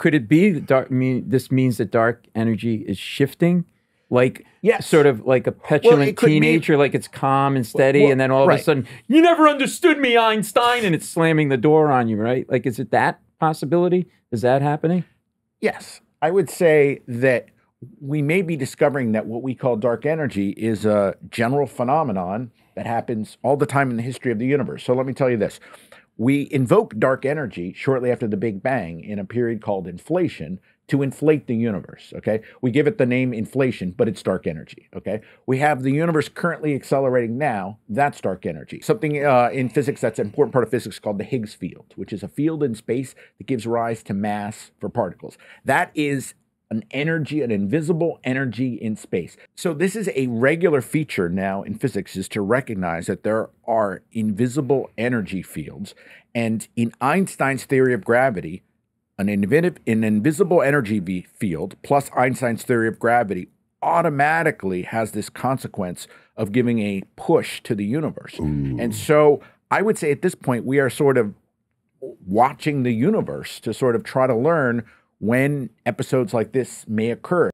could it be that dark? Mean, this means that dark energy is shifting, like Yes. sort of like a petulant be- teenager, like it's calm and steady, Well, and then all of a sudden, you never understood me, Einstein, and it's slamming the door on you, right? Like, is it that possibility? Is that happening? Yes, I would say that we may be discovering that what we call dark energy is a general phenomenon that happens all the time in the history of the universe. So let me tell you this. We invoke dark energy shortly after the Big Bang in a period called inflation to inflate the universe, okay? We give it the name inflation, but it's dark energy, okay? We have the universe currently accelerating now, that's dark energy. Something uh, in physics that's an important part of physics called the Higgs field, which is a field in space that gives rise to mass for particles. That is an energy, an invisible energy in space. So this is a regular feature now in physics is to recognize that there are invisible energy fields. And in Einstein's theory of gravity, an, an invisible energy v- field plus Einstein's theory of gravity automatically has this consequence of giving a push to the universe. And so I would say at this point, we are sort of watching the universe to sort of try to learn when episodes like this may occur.